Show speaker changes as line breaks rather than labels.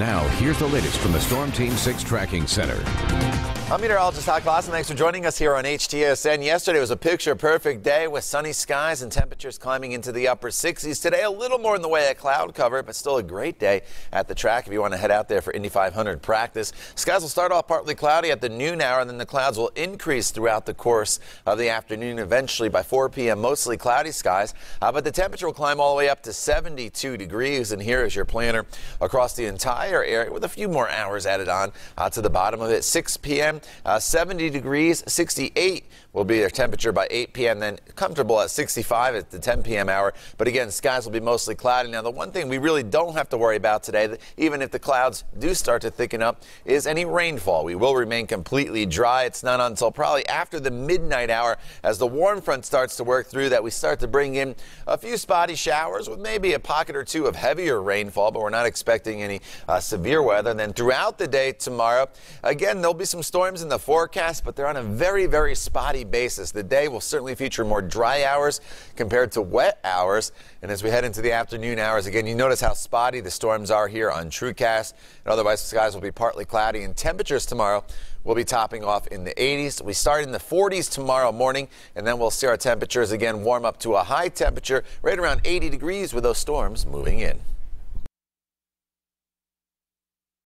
Now, here's the latest from the Storm Team 6 Tracking Center.
I'm meteorologist Todd Klaassen. Thanks for joining us here on HTSN. Yesterday was a picture perfect day with sunny skies and temperatures climbing into the upper 60s. Today, a little more in the way of cloud cover, but still a great day at the track if you want to head out there for Indy 500 practice. Skies will start off partly cloudy at the noon hour, and then the clouds will increase throughout the course of the afternoon. Eventually, by 4 p.m., mostly cloudy skies, uh, but the temperature will climb all the way up to 72 degrees. And here is your planner across the entire area with a few more hours added on uh, to the bottom of it. 6 p.m. Uh, 70 degrees, 68 will be their temperature by 8 p.m. Then comfortable at 65 at the 10 p.m. hour. But again, skies will be mostly cloudy. Now, the one thing we really don't have to worry about today, even if the clouds do start to thicken up, is any rainfall. We will remain completely dry. It's not until probably after the midnight hour as the warm front starts to work through that we start to bring in a few spotty showers with maybe a pocket or two of heavier rainfall, but we're not expecting any uh, severe weather. And then throughout the day tomorrow, again, there'll be some storms in the forecast, but they're on a very, very spotty basis. The day will certainly feature more dry hours compared to wet hours. And as we head into the afternoon hours, again, you notice how spotty the storms are here on TrueCast. And otherwise, the skies will be partly cloudy, and temperatures tomorrow will be topping off in the 80s. We start in the 40s tomorrow morning, and then we'll see our temperatures again warm up to a high temperature right around 80 degrees with those storms moving in.